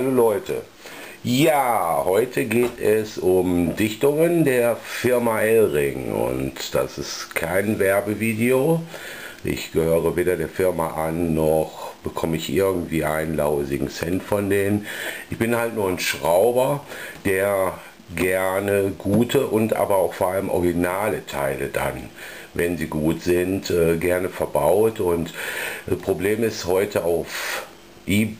Hallo Leute. Ja, heute geht es um Dichtungen der Firma Elring und das ist kein Werbevideo. Ich gehöre weder der Firma an, noch bekomme ich irgendwie einen lausigen Cent von denen. Ich bin halt nur ein Schrauber, der gerne gute und aber auch vor allem originale Teile dann, wenn sie gut sind, äh, gerne verbaut. Und das Problem ist heute auf eBay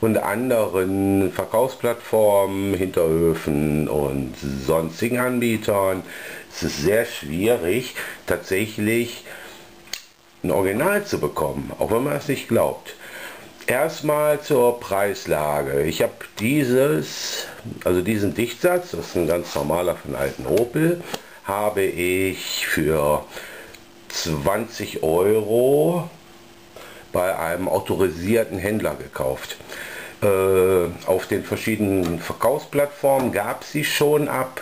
und anderen Verkaufsplattformen, Hinterhöfen und sonstigen Anbietern ist es sehr schwierig, tatsächlich ein Original zu bekommen, auch wenn man es nicht glaubt. Erstmal zur Preislage. Ich habe dieses, also diesen Dichtsatz, das ist ein ganz normaler von alten Opel, habe ich für 20 Euro bei einem autorisierten Händler gekauft. Äh, auf den verschiedenen Verkaufsplattformen gab es sie schon ab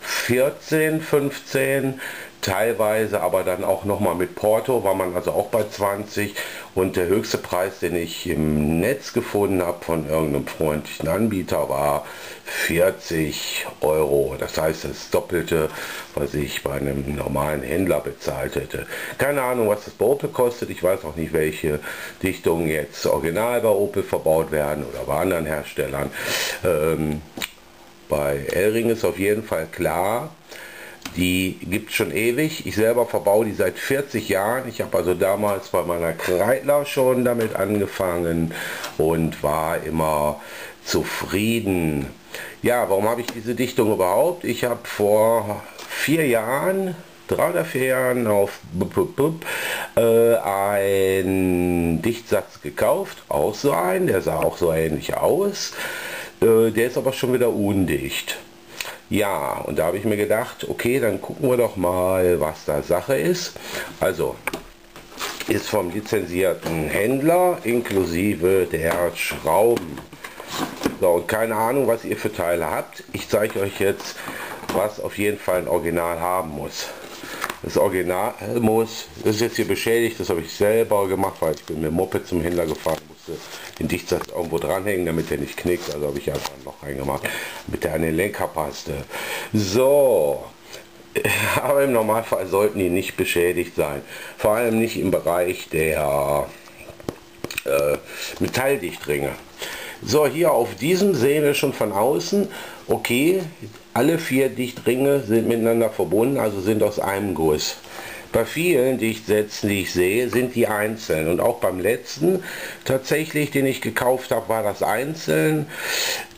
14, 15 teilweise aber dann auch nochmal mit Porto war man also auch bei 20 und der höchste Preis, den ich im Netz gefunden habe von irgendeinem freundlichen Anbieter war 40 Euro. Das heißt das Doppelte, was ich bei einem normalen Händler bezahlt hätte. Keine Ahnung, was das bei Opel kostet. Ich weiß auch nicht, welche Dichtungen jetzt original bei Opel verbaut werden oder bei anderen Herstellern. Ähm, bei Elring ist auf jeden Fall klar, die gibt es schon ewig. Ich selber verbaue die seit 40 Jahren. Ich habe also damals bei meiner Kreidler schon damit angefangen und war immer zufrieden. Ja, warum habe ich diese Dichtung überhaupt? Ich habe vor vier Jahren drei oder vier Jahren auf äh, einen Dichtsatz gekauft, auch so ein, der sah auch so ähnlich aus. Äh, der ist aber schon wieder undicht. Ja, und da habe ich mir gedacht, okay, dann gucken wir doch mal, was da Sache ist. Also, ist vom lizenzierten Händler inklusive der Schrauben. So, und keine Ahnung, was ihr für Teile habt. Ich zeige euch jetzt, was auf jeden Fall ein Original haben muss. Das Original muss, das ist jetzt hier beschädigt, das habe ich selber gemacht, weil ich bin mit Moped zum Händler gefahren, musste den Dichtsatz irgendwo dranhängen, damit der nicht knickt. Also habe ich einfach reingemacht, mit der eine Lenker passte. So, aber im Normalfall sollten die nicht beschädigt sein. Vor allem nicht im Bereich der äh, Metalldichtringe. So, hier auf diesem sehen wir schon von außen, okay, alle vier Dichtringe sind miteinander verbunden, also sind aus einem Guss. Bei vielen Dichtsätzen, die ich sehe, sind die einzeln. Und auch beim letzten, tatsächlich, den ich gekauft habe, war das einzeln.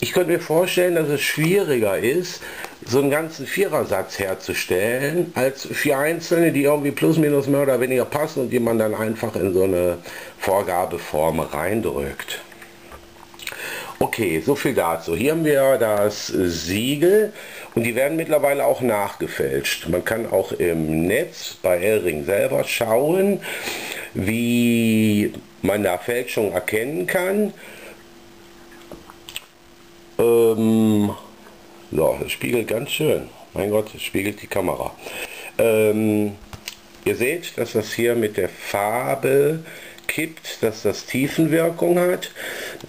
Ich könnte mir vorstellen, dass es schwieriger ist, so einen ganzen Vierersatz herzustellen, als vier einzelne, die irgendwie plus minus mehr oder weniger passen und die man dann einfach in so eine Vorgabeform reindrückt. Okay, so viel dazu. Hier haben wir das Siegel und die werden mittlerweile auch nachgefälscht. Man kann auch im Netz bei Elring selber schauen, wie man da Fälschung erkennen kann. Ähm, so, das spiegelt ganz schön. Mein Gott, das spiegelt die Kamera. Ähm, ihr seht, dass das hier mit der Farbe kippt, dass das Tiefenwirkung hat.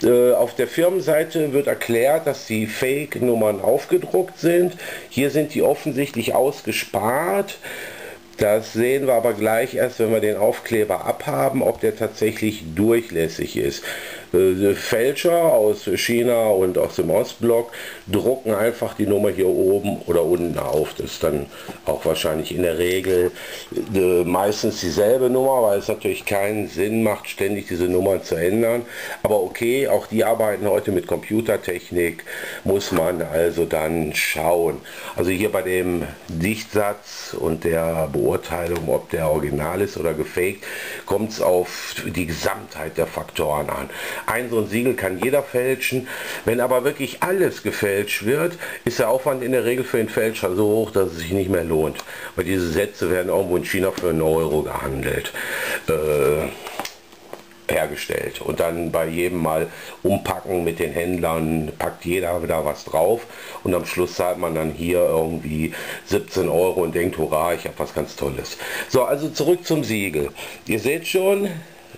Äh, auf der Firmenseite wird erklärt, dass die Fake-Nummern aufgedruckt sind. Hier sind die offensichtlich ausgespart. Das sehen wir aber gleich erst, wenn wir den Aufkleber abhaben, ob der tatsächlich durchlässig ist. Äh, Fälscher aus China und aus dem Ostblock drucken einfach die Nummer hier oben oder unten auf. Das ist dann auch wahrscheinlich in der Regel äh, meistens dieselbe Nummer, weil es natürlich keinen Sinn macht, ständig diese Nummern zu ändern. Aber okay, auch die arbeiten heute mit Computertechnik, muss man also dann schauen. Also hier bei dem Dichtsatz und der Beurteilung, ob der original ist oder gefaked, kommt es auf die Gesamtheit der Faktoren an. Ein so ein Siegel kann jeder fälschen. Wenn aber wirklich alles gefälscht wird, ist der Aufwand in der Regel für den Fälscher so hoch, dass es sich nicht mehr lohnt. Weil diese Sätze werden irgendwo in China für einen Euro gehandelt. Äh, hergestellt und dann bei jedem Mal umpacken mit den Händlern packt jeder wieder was drauf und am Schluss zahlt man dann hier irgendwie 17 Euro und denkt hurra ich habe was ganz tolles so also zurück zum Siegel ihr seht schon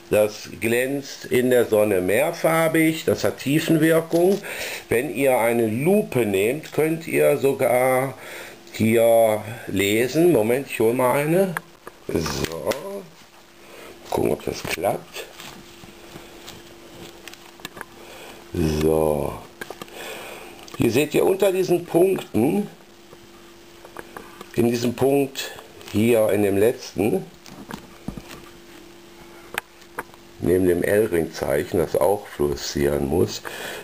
das glänzt in der Sonne mehrfarbig, das hat Tiefenwirkung. Wenn ihr eine Lupe nehmt, könnt ihr sogar hier lesen. Moment, ich hole mal eine. So. Gucken, ob das klappt. So. Hier seht ihr unter diesen Punkten, in diesem Punkt hier in dem letzten, neben dem L-Ring-Zeichen, das auch fluoreszieren muss,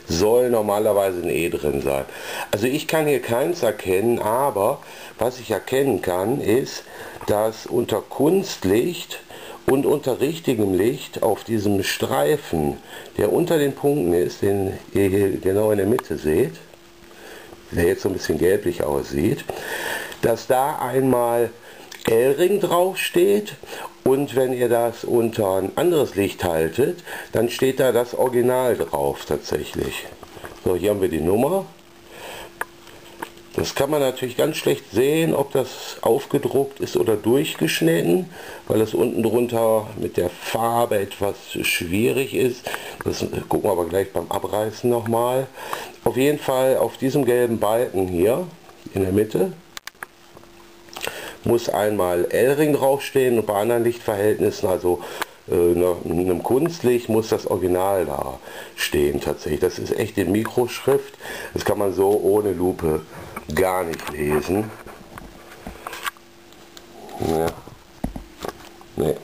soll normalerweise ein E drin sein. Also ich kann hier keins erkennen, aber was ich erkennen kann, ist, dass unter Kunstlicht und unter richtigem Licht auf diesem Streifen, der unter den Punkten ist, den ihr hier genau in der Mitte seht, der jetzt so ein bisschen gelblich aussieht, dass da einmal L-Ring draufsteht und wenn ihr das unter ein anderes Licht haltet, dann steht da das Original drauf tatsächlich. So, hier haben wir die Nummer. Das kann man natürlich ganz schlecht sehen, ob das aufgedruckt ist oder durchgeschnitten, weil es unten drunter mit der Farbe etwas schwierig ist. Das gucken wir aber gleich beim Abreißen nochmal. Auf jeden Fall auf diesem gelben Balken hier in der Mitte muss einmal L-Ring draufstehen und bei anderen Lichtverhältnissen, also äh, einem Kunstlicht, muss das Original da stehen tatsächlich. Das ist echt in Mikroschrift. Das kann man so ohne Lupe gar nicht lesen. Ja. Nee.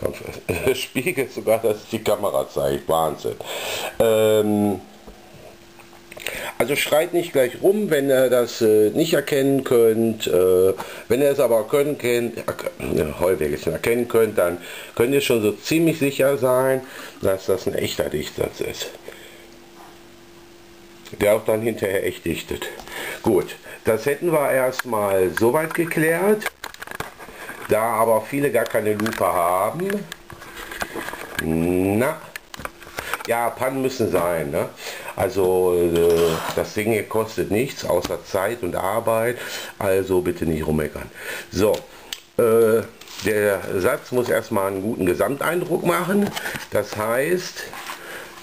Spiegelt sogar, dass die Kamera zeigt. Wahnsinn. Ähm, also schreit nicht gleich rum, wenn ihr das äh, nicht erkennen könnt. Äh, wenn ihr es aber können, kennt, äh, erkennen könnt, dann könnt ihr schon so ziemlich sicher sein, dass das ein echter Dichtsatz ist. Der auch dann hinterher echt dichtet. Gut, das hätten wir erstmal soweit geklärt. Da aber viele gar keine Lupe haben. Na, ja, Pannen müssen sein. Ne? Also äh, das Ding hier kostet nichts außer Zeit und Arbeit, also bitte nicht rummeckern. So, äh, der Satz muss erstmal einen guten Gesamteindruck machen. Das heißt,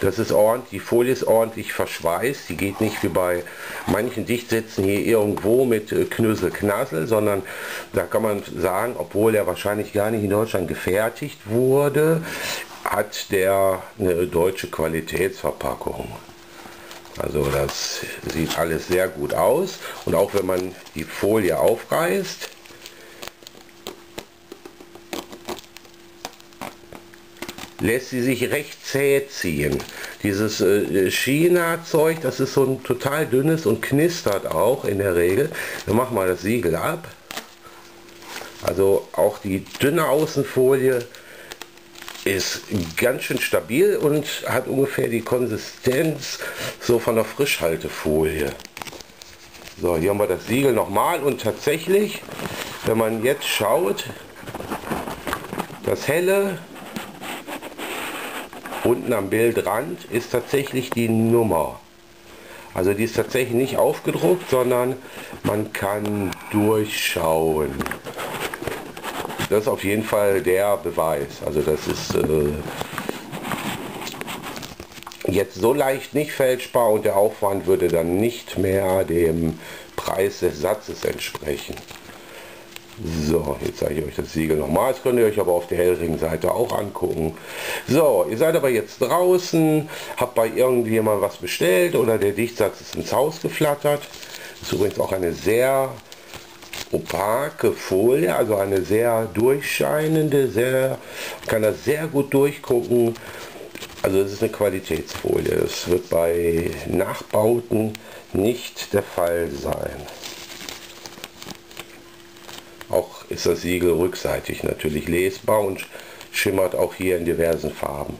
das ist ordentlich, die Folie ist ordentlich verschweißt. Die geht nicht wie bei manchen Dichtsätzen hier irgendwo mit äh, Knüssel, Knassel, sondern da kann man sagen, obwohl er wahrscheinlich gar nicht in Deutschland gefertigt wurde, hat der eine deutsche Qualitätsverpackung. Also das sieht alles sehr gut aus und auch wenn man die Folie aufreißt, lässt sie sich recht zäh ziehen. Dieses äh, China-Zeug, das ist so ein total dünnes und knistert auch in der Regel. Dann machen wir das Siegel ab. Also auch die dünne Außenfolie ist ganz schön stabil und hat ungefähr die Konsistenz so von der Frischhaltefolie. So, hier haben wir das Siegel nochmal und tatsächlich, wenn man jetzt schaut, das helle unten am Bildrand ist tatsächlich die Nummer. Also die ist tatsächlich nicht aufgedruckt, sondern man kann durchschauen das ist auf jeden Fall der Beweis. Also das ist äh, jetzt so leicht nicht fälschbar und der Aufwand würde dann nicht mehr dem Preis des Satzes entsprechen. So, jetzt zeige ich euch das Siegel nochmal. Das könnt ihr euch aber auf der Hellring-Seite auch angucken. So, ihr seid aber jetzt draußen, habt bei irgendjemand was bestellt oder der Dichtsatz ist ins Haus geflattert. Das ist übrigens auch eine sehr opake Folie, also eine sehr durchscheinende, sehr, kann das sehr gut durchgucken. Also es ist eine Qualitätsfolie. Das wird bei Nachbauten nicht der Fall sein. Auch ist das Siegel rückseitig natürlich lesbar und schimmert auch hier in diversen Farben.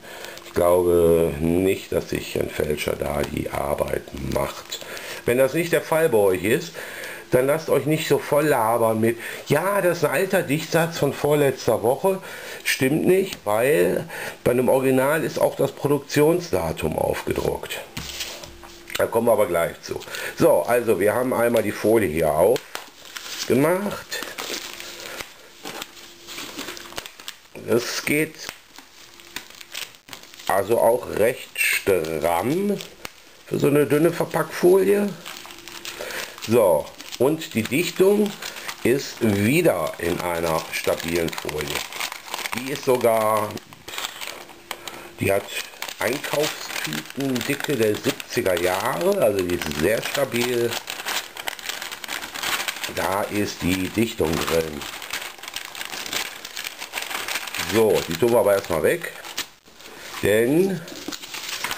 Ich glaube nicht, dass sich ein Fälscher da die Arbeit macht. Wenn das nicht der Fall bei euch ist, dann lasst euch nicht so voll labern mit, ja, das ist ein alter Dichtsatz von vorletzter Woche. Stimmt nicht, weil bei einem Original ist auch das Produktionsdatum aufgedruckt. Da kommen wir aber gleich zu. So, also wir haben einmal die Folie hier aufgemacht. Es geht Also auch recht stramm für so eine dünne Verpackfolie. So, und die Dichtung ist wieder in einer stabilen Folie. Die ist sogar, die hat Einkaufstütendicke der 70er Jahre, also die ist sehr stabil. Da ist die Dichtung drin. So, die tun wir aber erstmal weg, denn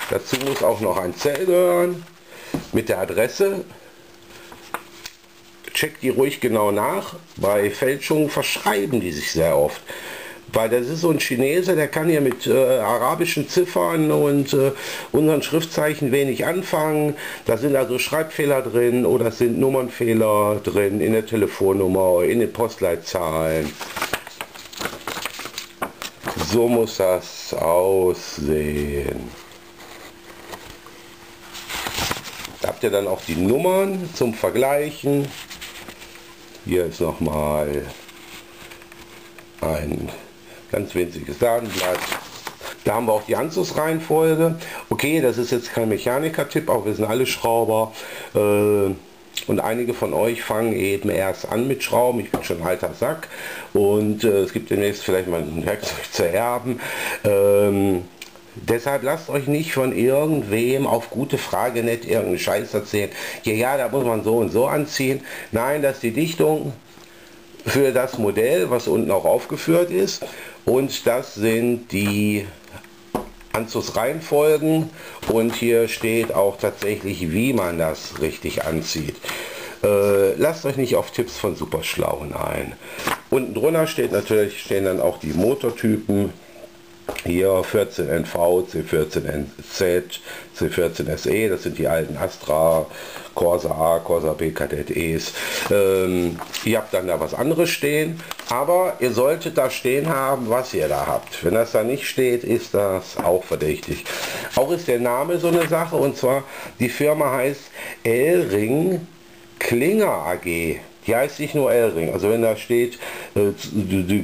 dazu muss auch noch ein Zell gehören mit der Adresse. Checkt die ruhig genau nach. Bei Fälschungen verschreiben die sich sehr oft. Weil das ist so ein Chinese, der kann hier mit äh, arabischen Ziffern und äh, unseren Schriftzeichen wenig anfangen. Da sind also Schreibfehler drin oder sind Nummernfehler drin in der Telefonnummer, in den Postleitzahlen. So muss das aussehen. Da habt ihr dann auch die Nummern zum Vergleichen. Hier ist nochmal ein ganz winziges Datenblatt. Da haben wir auch die Anzugsreihenfolge. Okay, das ist jetzt kein Mechaniker-Tipp, auch wir sind alle Schrauber. Äh, und einige von euch fangen eben erst an mit Schrauben. Ich bin schon alter Sack und äh, es gibt demnächst vielleicht mal ein Werkzeug zu erben. Ähm, deshalb lasst euch nicht von irgendwem auf gute Frage nicht irgendeinen Scheiß erzählen. Ja, ja, da muss man so und so anziehen. Nein, das ist die Dichtung für das Modell, was unten auch aufgeführt ist. Und das sind die Anzugsreihenfolgen und hier steht auch tatsächlich, wie man das richtig anzieht. Äh, lasst euch nicht auf Tipps von Superschlauen ein. Unten drunter steht natürlich, stehen dann auch die Motortypen. Hier 14NV, C14NZ, C14SE, das sind die alten Astra, Corsa A, Corsa B, Kadett E's. Ähm, ihr habt dann da was anderes stehen, aber ihr solltet da stehen haben, was ihr da habt. Wenn das da nicht steht, ist das auch verdächtig. Auch ist der Name so eine Sache und zwar die Firma heißt Elring Klinger AG. Die heißt nicht nur Elring. Also wenn da steht, äh,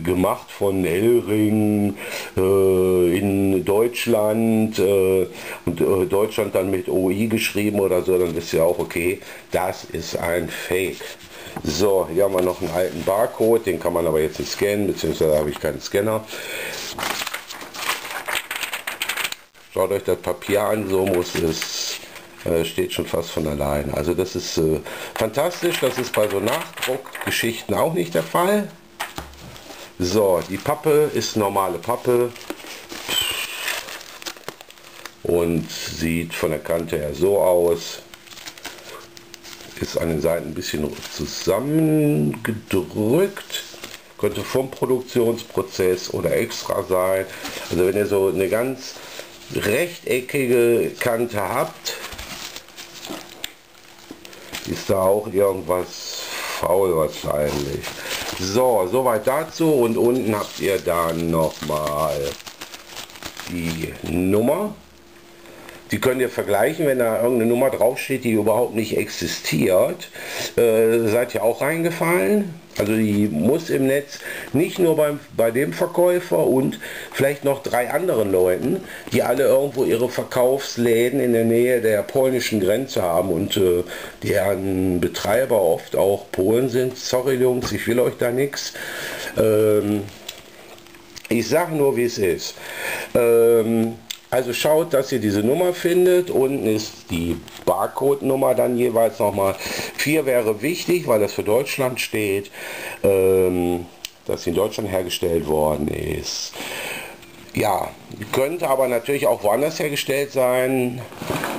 gemacht von Elring äh, in Deutschland äh, und äh, Deutschland dann mit OI geschrieben oder so, dann wisst ihr auch, okay, das ist ein Fake. So, hier haben wir noch einen alten Barcode, den kann man aber jetzt nicht scannen, beziehungsweise habe ich keinen Scanner. Schaut euch das Papier an, so muss es äh, steht schon fast von allein. Also das ist äh, fantastisch, das ist bei so Nachdruckgeschichten auch nicht der Fall. So, die Pappe ist normale Pappe und sieht von der Kante her so aus. Ist an den Seiten ein bisschen zusammengedrückt. Könnte vom Produktionsprozess oder extra sein. Also wenn ihr so eine ganz rechteckige Kante habt, ist da auch irgendwas faul wahrscheinlich. So, soweit dazu und unten habt ihr dann noch mal die Nummer. Die könnt ihr vergleichen, wenn da irgendeine Nummer draufsteht, die überhaupt nicht existiert. Äh, seid ihr auch reingefallen? Also die muss im Netz nicht nur beim, bei dem Verkäufer und vielleicht noch drei anderen Leuten, die alle irgendwo ihre Verkaufsläden in der Nähe der polnischen Grenze haben und äh, deren Betreiber oft auch Polen sind. Sorry Jungs, ich will euch da nichts. Ähm, ich sage nur, wie es ist. Ähm, also schaut, dass ihr diese Nummer findet. Unten ist die Barcode-Nummer dann jeweils nochmal. 4 wäre wichtig, weil das für Deutschland steht, ähm, dass in Deutschland hergestellt worden ist. Ja, könnte aber natürlich auch woanders hergestellt sein,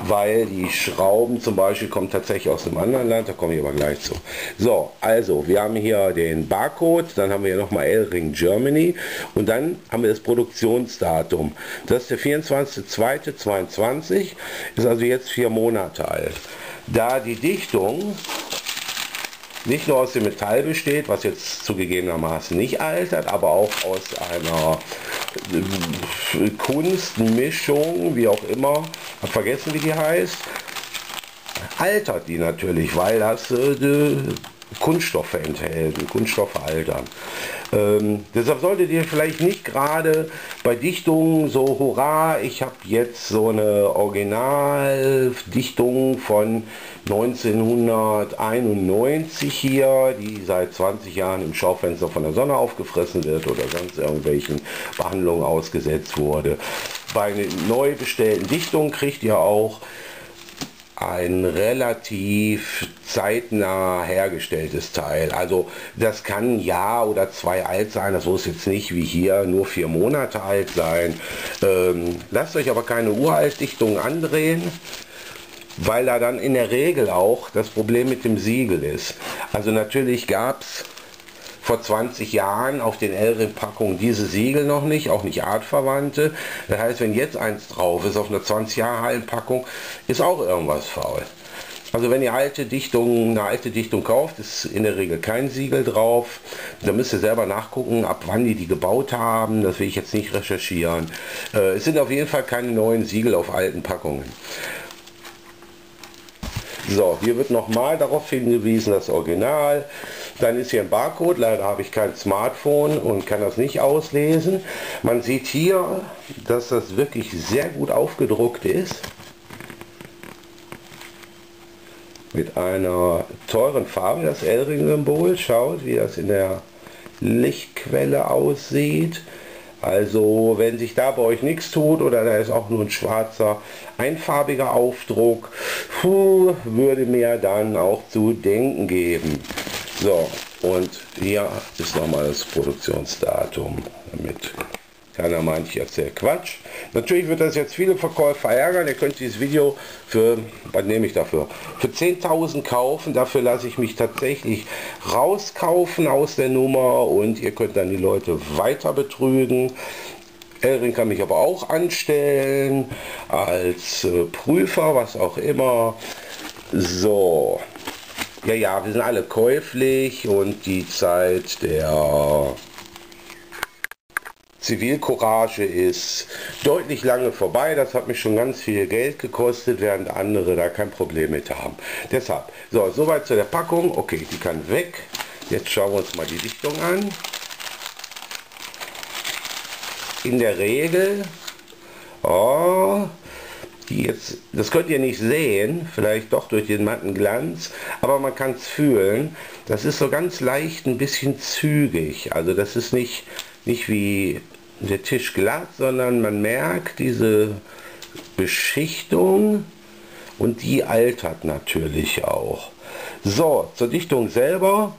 weil die Schrauben zum Beispiel kommen tatsächlich aus einem anderen Land, da komme ich aber gleich zu. So, also wir haben hier den Barcode, dann haben wir hier nochmal L-Ring Germany und dann haben wir das Produktionsdatum. Das ist der 24.02.22, ist also jetzt vier Monate alt. Da die Dichtung nicht nur aus dem Metall besteht, was jetzt zugegebenermaßen nicht altert, aber auch aus einer äh, Kunstmischung, wie auch immer, hab vergessen wie die heißt, altert die natürlich, weil das äh, Kunststoffe enthält, Kunststoffe altern. Ähm, deshalb solltet ihr vielleicht nicht gerade Bei Dichtungen so, hurra, ich habe jetzt so eine Originaldichtung von 1991 hier, die seit 20 Jahren im Schaufenster von der Sonne aufgefressen wird oder sonst irgendwelchen Behandlungen ausgesetzt wurde. Bei neu bestellten Dichtungen kriegt ihr auch ein relativ zeitnah hergestelltes Teil. Also das kann ein Jahr oder zwei alt sein, das muss jetzt nicht wie hier nur vier Monate alt sein. Ähm, lasst euch aber keine Uraltdichtung andrehen, weil da dann in der Regel auch das Problem mit dem Siegel ist. Also natürlich gab es vor 20 Jahren auf den älteren Packungen diese Siegel noch nicht, auch nicht artverwandte. Das heißt, wenn jetzt eins drauf ist auf einer 20 Jahre alten Packung, ist auch irgendwas faul. Also wenn ihr alte Dichtungen, eine alte Dichtung kauft, ist in der Regel kein Siegel drauf. Da müsst ihr selber nachgucken, ab wann die die gebaut haben. Das will ich jetzt nicht recherchieren. Äh, es sind auf jeden Fall keine neuen Siegel auf alten Packungen. So, hier wird nochmal darauf hingewiesen, das Original. Dann ist hier ein Barcode, leider habe ich kein Smartphone und kann das nicht auslesen. Man sieht hier, dass das wirklich sehr gut aufgedruckt ist. Mit einer teuren Farbe, das L-Ring-Symbol. Schaut, wie das in der Lichtquelle aussieht. Also wenn sich da bei euch nichts tut oder da ist auch nur ein schwarzer einfarbiger Aufdruck, puh, würde mir dann auch zu denken geben. So, und hier ist nochmal das Produktionsdatum, damit keiner meint, ich erzähle Quatsch. Natürlich wird das jetzt viele Verkäufer ärgern. Ihr könnt dieses Video für, was nehme ich dafür? Für 10.000 kaufen. Dafür lasse ich mich tatsächlich rauskaufen aus der Nummer und ihr könnt dann die Leute weiter betrügen. Elring kann mich aber auch anstellen als äh, Prüfer, was auch immer. So, ja, ja, wir sind alle käuflich und die Zeit der Zivilcourage ist deutlich lange vorbei. Das hat mich schon ganz viel Geld gekostet, während andere da kein Problem mit haben. Deshalb, so, soweit zu der Packung. Okay, die kann weg. Jetzt schauen wir uns mal die Dichtung an. In der Regel, oh, die jetzt, das könnt ihr nicht sehen, vielleicht doch durch den matten Glanz, aber man kann es fühlen. Das ist so ganz leicht ein bisschen zügig. Also das ist nicht, nicht wie der Tisch glatt, sondern man merkt diese Beschichtung und die altert natürlich auch. So, zur Dichtung selber.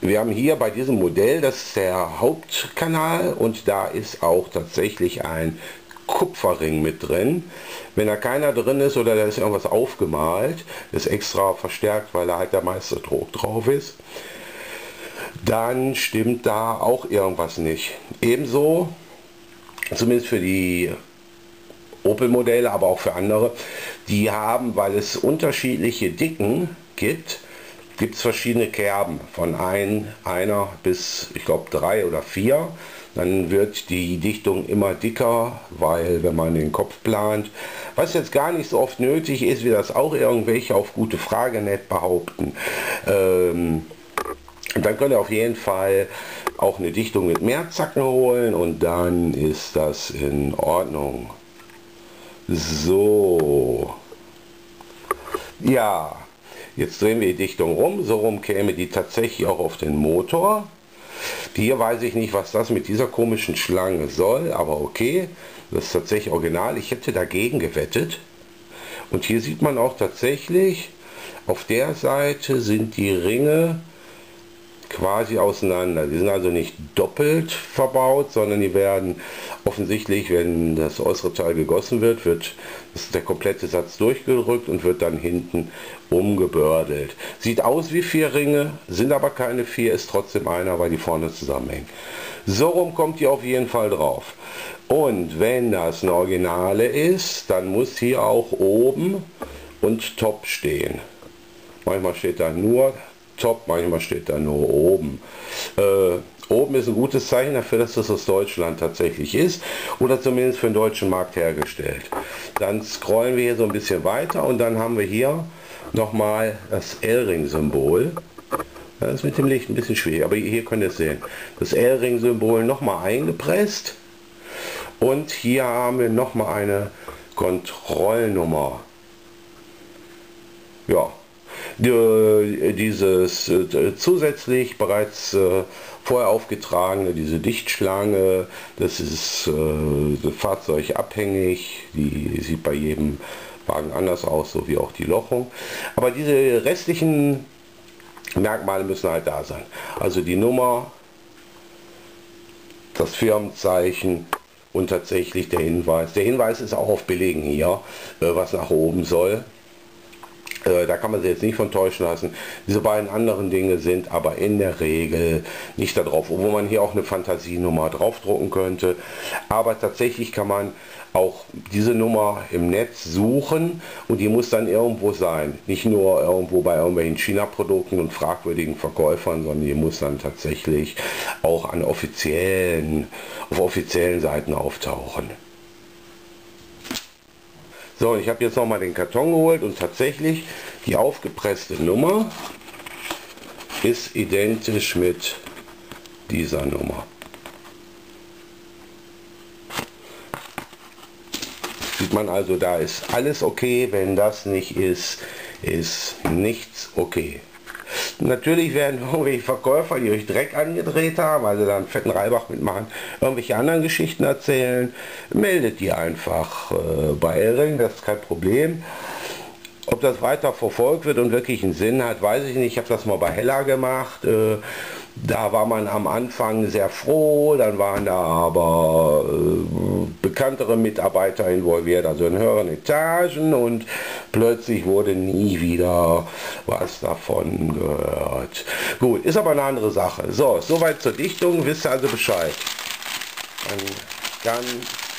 Wir haben hier bei diesem Modell, das ist der Hauptkanal und da ist auch tatsächlich ein Kupferring mit drin. Wenn da keiner drin ist oder da ist irgendwas aufgemalt, ist extra verstärkt, weil da halt der meiste Druck drauf ist, dann stimmt da auch irgendwas nicht. Ebenso, zumindest für die Opel-Modelle, aber auch für andere, die haben, weil es unterschiedliche Dicken gibt, gibt es verschiedene Kerben von ein, einer bis, ich glaube, drei oder vier dann wird die Dichtung immer dicker, weil wenn man den Kopf plant, was jetzt gar nicht so oft nötig ist, wie das auch irgendwelche auf gute Frage nicht behaupten, ähm, dann könnt ihr auf jeden Fall auch eine Dichtung mit mehr Zacken holen und dann ist das in Ordnung. So. Ja, jetzt drehen wir die Dichtung um, so rum käme die tatsächlich auch auf den Motor. Hier weiß ich nicht, was das mit dieser komischen Schlange soll, aber okay, das ist tatsächlich original. Ich hätte dagegen gewettet. Und hier sieht man auch tatsächlich, auf der Seite sind die Ringe quasi auseinander. Die sind also nicht doppelt verbaut, sondern die werden offensichtlich, wenn das äußere Teil gegossen wird, wird der komplette Satz durchgedrückt und wird dann hinten umgebördelt. Sieht aus wie vier Ringe, sind aber keine vier, ist trotzdem einer, weil die vorne zusammenhängen. So rum kommt die auf jeden Fall drauf. Und wenn das eine Originale ist, dann muss hier auch oben und Top stehen. Manchmal steht da nur top, manchmal steht da nur oben. Äh, oben ist ein gutes Zeichen dafür, dass das aus Deutschland tatsächlich ist oder zumindest für den deutschen Markt hergestellt. Dann scrollen wir hier so ein bisschen weiter und dann haben wir hier nochmal das L-Ring-Symbol. Das ist mit dem Licht ein bisschen schwierig, aber hier könnt ihr es sehen. Das L-Ring-Symbol nochmal eingepresst und hier haben wir nochmal eine Kontrollnummer. Ja, dieses äh, zusätzlich bereits äh, vorher aufgetragene, diese Dichtschlange, das ist äh, fahrzeugabhängig, die sieht bei jedem Wagen anders aus, so wie auch die Lochung. Aber diese restlichen Merkmale müssen halt da sein. Also die Nummer, das Firmenzeichen und tatsächlich der Hinweis. Der Hinweis ist auch auf Belegen hier, äh, was nach oben soll. Äh, da kann man sich jetzt nicht von täuschen lassen. Diese beiden anderen Dinge sind aber in der Regel nicht da drauf, obwohl man hier auch eine Fantasienummer draufdrucken könnte. Aber tatsächlich kann man auch diese Nummer im Netz suchen und die muss dann irgendwo sein. Nicht nur irgendwo bei irgendwelchen China-Produkten und fragwürdigen Verkäufern, sondern die muss dann tatsächlich auch an offiziellen, auf offiziellen Seiten auftauchen. So, ich habe jetzt noch mal den Karton geholt und tatsächlich die aufgepresste Nummer ist identisch mit dieser Nummer. Sieht man also, da ist alles okay, wenn das nicht ist, ist nichts okay. Natürlich werden irgendwelche Verkäufer, die euch Dreck angedreht haben, also dann fetten Reibach mitmachen, irgendwelche anderen Geschichten erzählen, meldet die einfach äh, bei Elring, das ist kein Problem. Ob das weiter verfolgt wird und wirklich einen Sinn hat, weiß ich nicht. Ich habe das mal bei Hella gemacht. Äh, da war man am Anfang sehr froh, dann waren da aber äh, bekanntere Mitarbeiter involviert, also in höheren Etagen und plötzlich wurde nie wieder was davon gehört. Gut, ist aber eine andere Sache. So, soweit zur Dichtung, wisst ihr also Bescheid. Man kann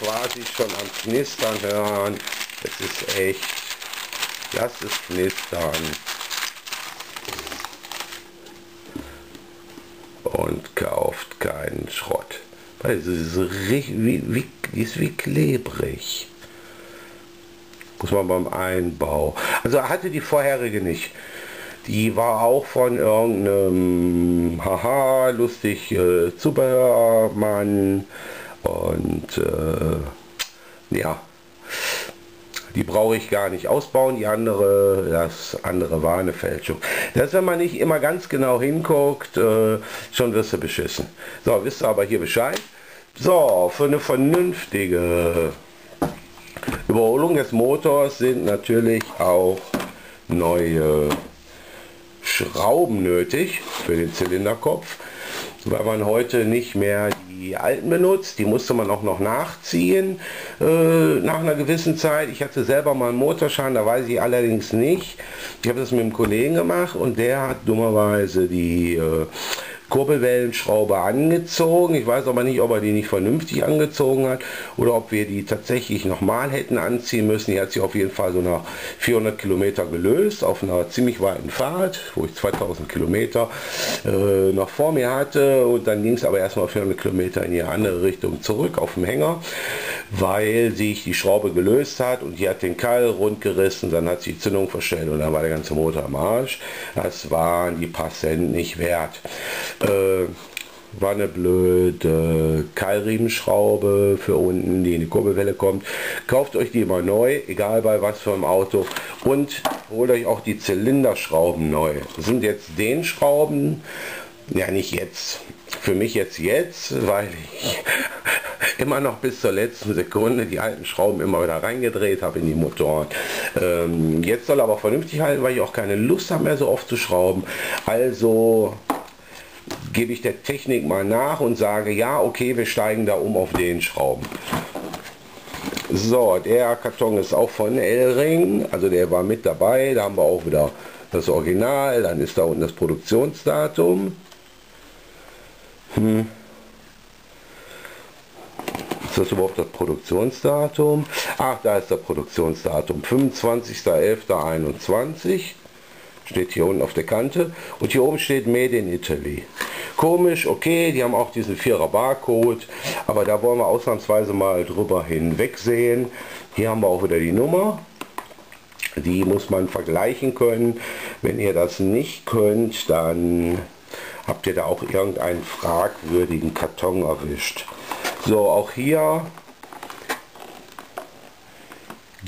quasi schon am Knistern hören. Es ist echt, lasst es knistern. Und kauft keinen Schrott. Weil es ist, wie, wie, ist wie klebrig. Muss man beim Einbau. Also hatte die vorherige nicht. Die war auch von irgendeinem haha lustig äh, Zubehörmann und äh, ja die brauche ich gar nicht ausbauen, die andere, das andere war eine Fälschung. Das, wenn man nicht immer ganz genau hinguckt, äh, schon wirst du beschissen. So, wisst ihr aber hier Bescheid. So, für eine vernünftige Überholung des Motors sind natürlich auch neue Schrauben nötig für den Zylinderkopf, weil man heute nicht mehr die alten benutzt, die musste man auch noch nachziehen äh, nach einer gewissen Zeit. Ich hatte selber mal einen Motorschaden, da weiß ich allerdings nicht. Ich habe das mit einem Kollegen gemacht und der hat dummerweise die äh, Kurbelwellenschraube angezogen. Ich weiß aber nicht, ob er die nicht vernünftig angezogen hat oder ob wir die tatsächlich nochmal hätten anziehen müssen. Die hat sich auf jeden Fall so nach 400 Kilometer gelöst, auf einer ziemlich weiten Fahrt, wo ich 2000 Kilometer äh, noch vor mir hatte und dann ging es aber erstmal 400 Kilometer in die andere Richtung zurück auf dem Hänger, weil sich die Schraube gelöst hat und die hat den Keil rund gerissen, dann hat sie die Zündung verstellt und dann war der ganze Motor am Arsch. Das waren die Cent nicht wert äh, war eine blöde Keilriemenschraube für unten, die in die Kurbelwelle kommt. Kauft euch die immer neu, egal bei was für einem Auto. Und holt euch auch die Zylinderschrauben neu. Das sind jetzt den Schrauben, ja nicht jetzt, für mich jetzt jetzt, weil ich immer noch bis zur letzten Sekunde die alten Schrauben immer wieder reingedreht habe in die Motoren. Ähm, jetzt soll aber vernünftig halten, weil ich auch keine Lust habe mehr so oft zu schrauben. Also gebe ich der Technik mal nach und sage, ja, okay, wir steigen da um auf den Schrauben. So, der Karton ist auch von L-Ring, also der war mit dabei, da haben wir auch wieder das Original, dann ist da unten das Produktionsdatum. Hm. Ist das überhaupt das Produktionsdatum? Ach, da ist das Produktionsdatum, 25.11.21 steht hier unten auf der Kante und hier oben steht Made in Italy. Komisch, okay, die haben auch diesen Vierer Barcode, aber da wollen wir ausnahmsweise mal drüber hinwegsehen. Hier haben wir auch wieder die Nummer. Die muss man vergleichen können. Wenn ihr das nicht könnt, dann habt ihr da auch irgendeinen fragwürdigen Karton erwischt. So, auch hier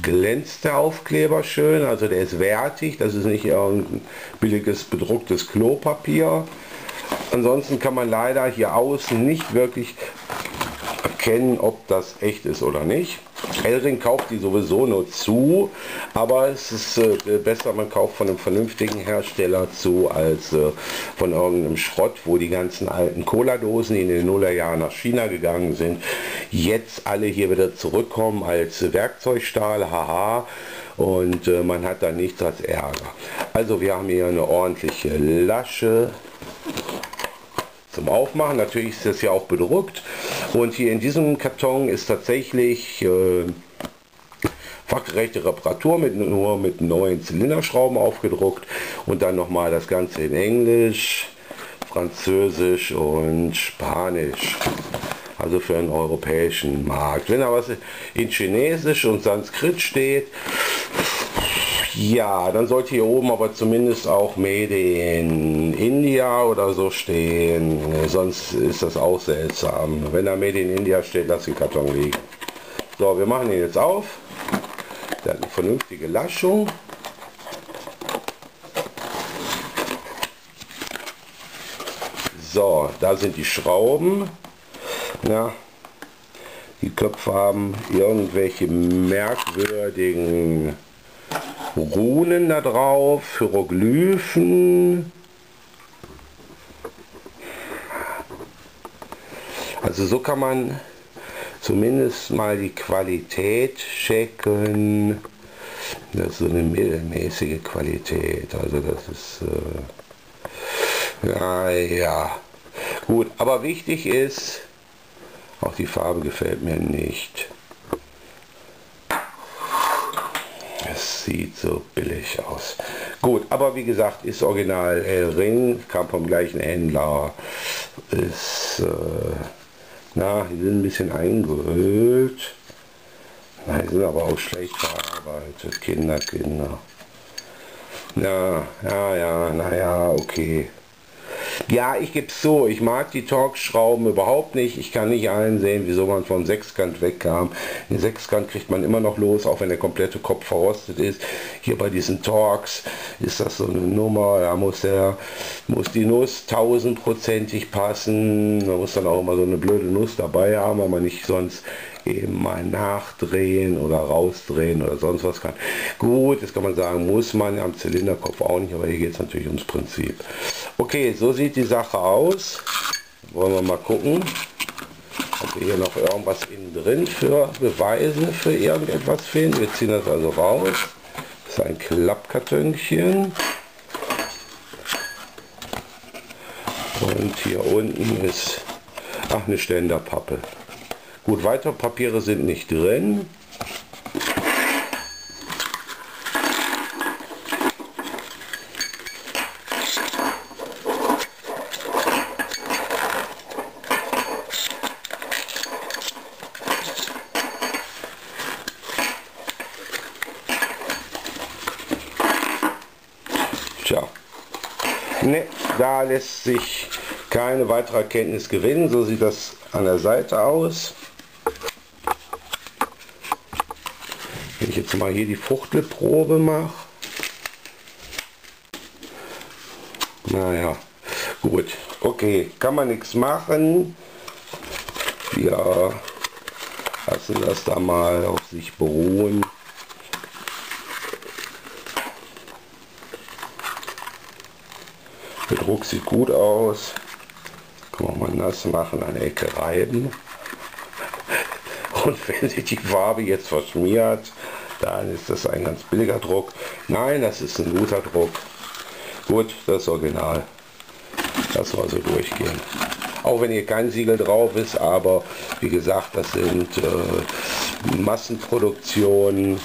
glänzt der Aufkleber schön, also der ist wertig, das ist nicht irgendein billiges bedrucktes Klopapier. Ansonsten kann man leider hier außen nicht wirklich erkennen, ob das echt ist oder nicht. Elring kauft die sowieso nur zu, aber es ist äh, besser, man kauft von einem vernünftigen Hersteller zu, als äh, von irgendeinem Schrott, wo die ganzen alten Cola-Dosen, die in den Nullerjahren nach China gegangen sind, jetzt alle hier wieder zurückkommen als Werkzeugstahl, haha, und äh, man hat da nichts als Ärger. Also wir haben hier eine ordentliche Lasche, zum Aufmachen. Natürlich ist das ja auch bedruckt. Und hier in diesem Karton ist tatsächlich äh, fachgerechte Reparatur mit nur mit neuen Zylinderschrauben aufgedruckt und dann nochmal das Ganze in Englisch, Französisch und Spanisch. Also für einen europäischen Markt. Wenn da was in Chinesisch und Sanskrit steht, ja, dann sollte hier oben aber zumindest auch Made in India oder so stehen. Sonst ist das auch seltsam. Wenn da Made in India steht, lass den Karton liegen. So, wir machen ihn jetzt auf. Der hat eine vernünftige Laschung. So, da sind die Schrauben. Ja, die Köpfe haben irgendwelche merkwürdigen Runen da drauf, Hieroglyphen. Also so kann man zumindest mal die Qualität checken. Das ist so eine mittelmäßige Qualität. Also das ist äh, ja, ja. Gut, aber wichtig ist, auch die Farbe gefällt mir nicht. Sieht so billig aus. Gut, aber wie gesagt, ist original El Ring, kam vom gleichen Händler. Ist, äh, na, die sind ein bisschen eingehüllt. Na, die sind aber auch schlecht verarbeitet. Kinder, Kinder. Ja, ja, ja, naja, okay. Ja, ich gebe es so, ich mag die Torx-Schrauben überhaupt nicht. Ich kann nicht einsehen, wieso man vom Sechskant wegkam. Den Sechskant kriegt man immer noch los, auch wenn der komplette Kopf verrostet ist. Hier bei diesen Torx ist das so eine Nummer, da muss, der, muss die Nuss tausendprozentig passen. Man muss dann auch immer so eine blöde Nuss dabei haben, weil man nicht sonst eben mal nachdrehen oder rausdrehen oder sonst was kann. Gut, das kann man sagen, muss man am Zylinderkopf auch nicht, aber hier geht es natürlich ums Prinzip. Okay, so sieht die Sache aus. Wollen wir mal gucken, ob wir hier noch irgendwas innen drin für Beweise für irgendetwas finden. Wir ziehen das also raus. Das ist ein Klappkartönchen. Und hier unten ist ach, eine Ständerpappe. Gut, weitere Papiere sind nicht drin. Tja, ne, da lässt sich keine weitere Erkenntnis gewinnen. So sieht das an der Seite aus. Wenn ich jetzt mal hier die Fuchtelprobe mache. Naja, gut. Okay, kann man nichts machen. Wir lassen das da mal auf sich beruhen. Sieht gut aus. Kann man nass machen, an der Ecke reiben. Und wenn sich die Farbe jetzt verschmiert, dann ist das ein ganz billiger Druck. Nein, das ist ein guter Druck. Gut, das original. Lassen wir so durchgehen. Auch wenn hier kein Siegel drauf ist, aber wie gesagt, das sind äh, Massenproduktionen.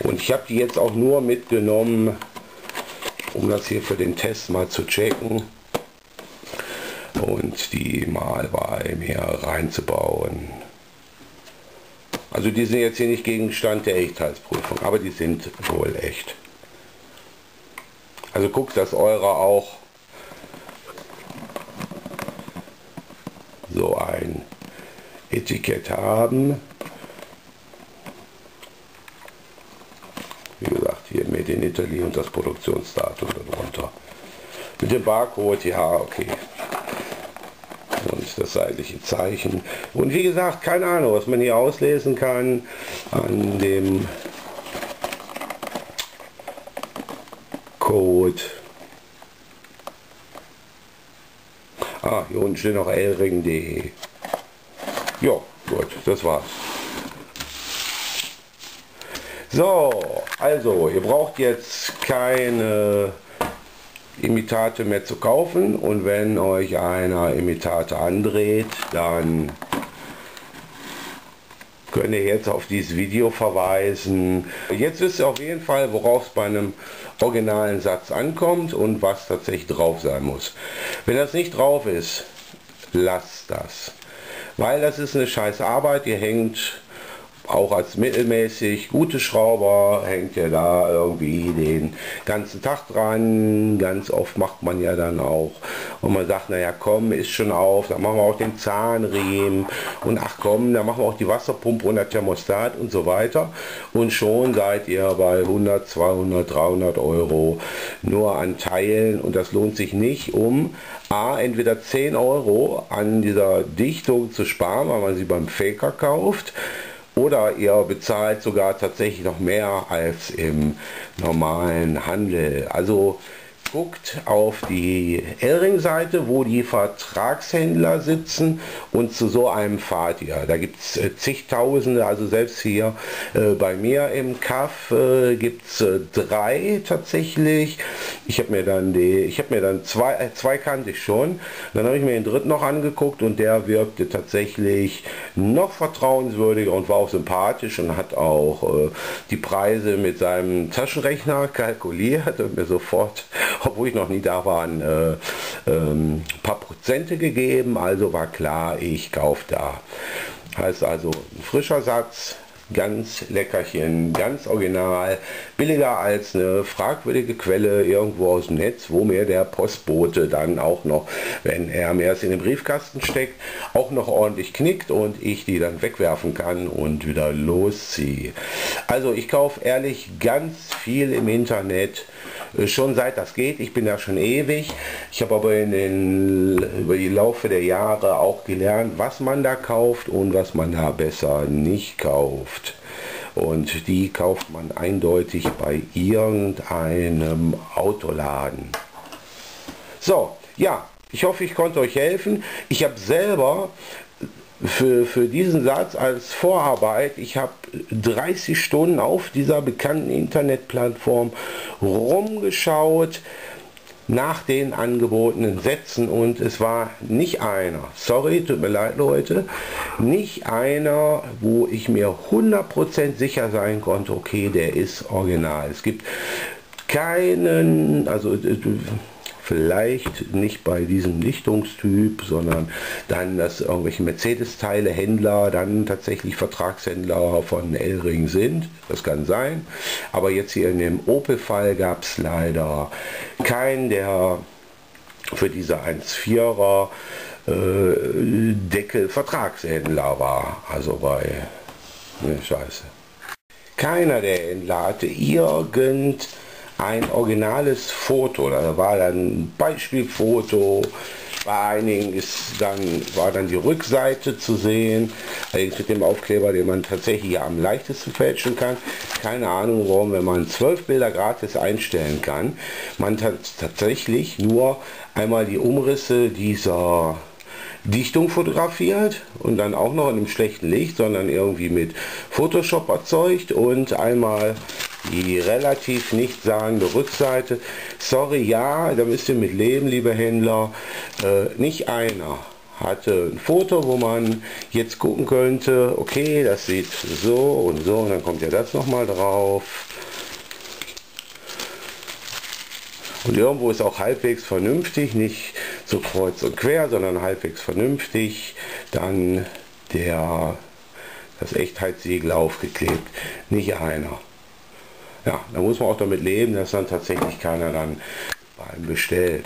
Und ich habe die jetzt auch nur mitgenommen, um das hier für den Test mal zu checken und die mal bei mir reinzubauen. Also die sind jetzt hier nicht Gegenstand der Echtheitsprüfung, aber die sind wohl echt. Also guckt, dass eure auch so ein Etikett haben. Wie gesagt, hier Made in Italy und das Produktionsdatum darunter. Mit dem Barcode, ja, okay. Und das seitliche Zeichen. Und wie gesagt, keine Ahnung, was man hier auslesen kann an dem Code. Ah, hier unten steht noch lring.de. Ja, gut, das war's. So, also, ihr braucht jetzt keine Imitate mehr zu kaufen und wenn euch einer Imitate andreht, dann könnt ihr jetzt auf dieses Video verweisen. Jetzt wisst ihr auf jeden Fall, worauf es bei einem originalen Satz ankommt und was tatsächlich drauf sein muss. Wenn das nicht drauf ist, lasst das. Weil das ist eine scheiß Arbeit, ihr hängt auch als mittelmäßig gute Schrauber hängt ja da irgendwie den ganzen Tag dran. Ganz oft macht man ja dann auch und man sagt, naja komm, ist schon auf, dann machen wir auch den Zahnriemen und ach komm, dann machen wir auch die Wasserpumpe und der Thermostat und so weiter. Und schon seid ihr bei 100, 200, 300 Euro nur an Teilen und das lohnt sich nicht, um A, entweder 10 Euro an dieser Dichtung zu sparen, weil man sie beim Faker kauft, oder ihr bezahlt sogar tatsächlich noch mehr als im normalen Handel. Also guckt auf die Elring-Seite, wo die Vertragshändler sitzen und zu so einem fahrt ihr. Da gibt es äh, zigtausende, also selbst hier äh, bei mir im Kaff äh, gibt es äh, drei tatsächlich. Ich habe mir dann die, ich habe mir dann zwei, äh, zwei kannte ich schon. Dann habe ich mir den dritten noch angeguckt und der wirkte tatsächlich noch vertrauenswürdiger und war auch sympathisch und hat auch äh, die Preise mit seinem Taschenrechner kalkuliert und mir sofort obwohl ich noch nie da war, ein äh, ähm, paar Prozente gegeben. Also war klar, ich kaufe da. Heißt also ein frischer Satz, ganz leckerchen, ganz original, billiger als eine fragwürdige Quelle irgendwo aus dem Netz, wo mir der Postbote dann auch noch, wenn er mir es in den Briefkasten steckt, auch noch ordentlich knickt und ich die dann wegwerfen kann und wieder losziehe. Also ich kaufe ehrlich ganz viel im Internet, schon seit das geht. Ich bin da schon ewig. Ich habe aber in den, über die Laufe der Jahre auch gelernt, was man da kauft und was man da besser nicht kauft. Und die kauft man eindeutig bei irgendeinem Autoladen. So, ja, ich hoffe, ich konnte euch helfen. Ich habe selber für, für diesen Satz als Vorarbeit, ich habe 30 Stunden auf dieser bekannten Internetplattform rumgeschaut nach den angebotenen Sätzen und es war nicht einer, sorry, tut mir leid Leute, nicht einer, wo ich mir 100% sicher sein konnte, okay, der ist original. Es gibt keinen, also äh, vielleicht nicht bei diesem Lichtungstyp, sondern dann, dass irgendwelche Mercedes-Teile Händler dann tatsächlich Vertragshändler von Elring sind. Das kann sein. Aber jetzt hier in dem Opel-Fall gab es leider keinen, der für diese 1.4er äh, Deckel Vertragshändler war. Also bei ne, Scheiße. Keiner der Händler hatte irgend ein originales Foto. Da war dann ein Beispielfoto. Bei einigen ist dann, war dann die Rückseite zu sehen, allerdings mit dem Aufkleber, den man tatsächlich am leichtesten fälschen kann. Keine Ahnung warum, wenn man zwölf Bilder gratis einstellen kann, man tatsächlich nur einmal die Umrisse dieser Dichtung fotografiert und dann auch noch in einem schlechten Licht, sondern irgendwie mit Photoshop erzeugt und einmal die relativ nichtssagende Rückseite. Sorry, ja, da müsst ihr mit leben, liebe Händler. Äh, nicht einer hatte ein Foto, wo man jetzt gucken könnte, okay, das sieht so und so und dann kommt ja das nochmal drauf. Und irgendwo ist auch halbwegs vernünftig, nicht so kreuz und quer, sondern halbwegs vernünftig. Dann der das Echtheitssiegel aufgeklebt, nicht einer. Ja, da muss man auch damit leben, dass dann tatsächlich keiner dann bei einem bestellt.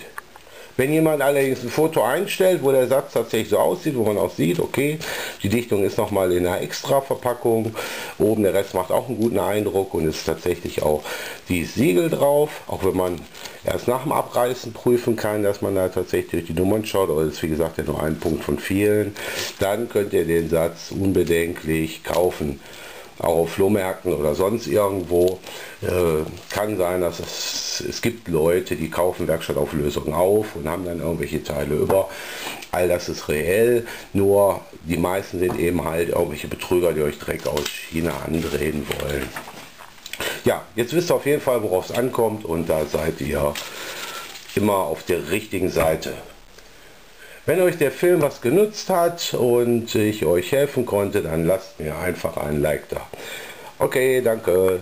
Wenn jemand allerdings ein Foto einstellt, wo der Satz tatsächlich so aussieht, wo man auch sieht, okay, die Dichtung ist nochmal in einer extra Verpackung, oben der Rest macht auch einen guten Eindruck und ist tatsächlich auch die Siegel drauf, auch wenn man erst nach dem Abreißen prüfen kann, dass man da tatsächlich durch die Nummern schaut, aber das ist wie gesagt ja nur ein Punkt von vielen, dann könnt ihr den Satz unbedenklich kaufen auch auf Flohmärkten oder sonst irgendwo. Äh, kann sein, dass es, es gibt Leute, die kaufen Werkstattauflösungen auf und haben dann irgendwelche Teile über. All das ist reell, nur die meisten sind eben halt irgendwelche Betrüger, die euch Dreck aus China andrehen wollen. Ja, jetzt wisst ihr auf jeden Fall, worauf es ankommt und da seid ihr immer auf der richtigen Seite. Wenn euch der Film was genutzt hat und ich euch helfen konnte, dann lasst mir einfach ein Like da. Okay, danke.